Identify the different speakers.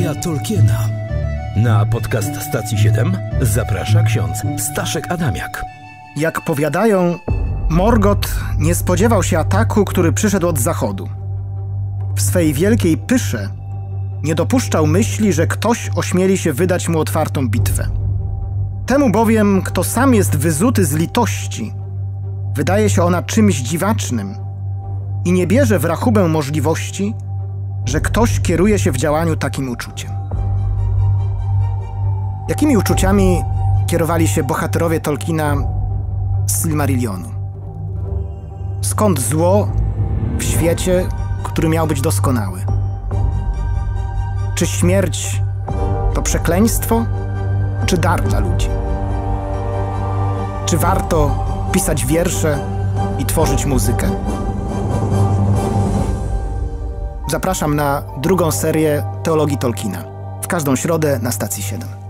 Speaker 1: Teologia Tolkiena. Na podcast Stacji 7 zaprasza ksiądz Staszek Adamiak.
Speaker 2: Jak powiadają, Morgot nie spodziewał się ataku, który przyszedł od zachodu. W swej wielkiej pysze nie dopuszczał myśli, że ktoś ośmieli się wydać mu otwartą bitwę. Temu bowiem, kto sam jest wyzuty z litości, wydaje się ona czymś dziwacznym i nie bierze w rachubę możliwości, że ktoś kieruje się w działaniu takim uczuciem. Jakimi uczuciami kierowali się bohaterowie Tolkiena z Silmarillionu? Skąd zło w świecie, który miał być doskonały? Czy śmierć to przekleństwo, czy dar dla ludzi? Czy warto pisać wiersze i tworzyć muzykę? Zapraszam na drugą serię Teologii Tolkiena. W każdą środę na stacji 7.